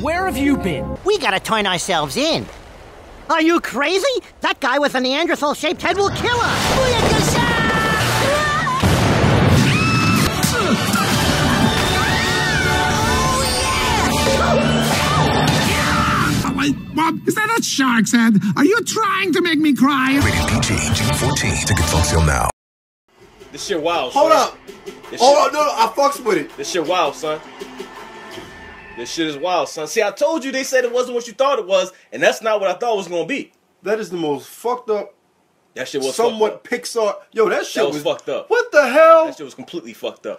where have you been? We gotta turn ourselves in. Are you crazy? That guy with a Neanderthal shaped head will kill us! Oh yeah! Oh wait, Bob, is that a shark's head? Are you trying to make me cry? Rated PG, June 14. Tickets on sale now. This shit wild. Hold son. up. This Hold shit, on, no, no, I fucks with it. This shit wild, son. This shit is wild, son. See, I told you they said it wasn't what you thought it was, and that's not what I thought it was gonna be. That is the most fucked up, That shit was somewhat fucked up. Pixar. Yo, that shit That was fucked up. What the hell? That shit was completely fucked up.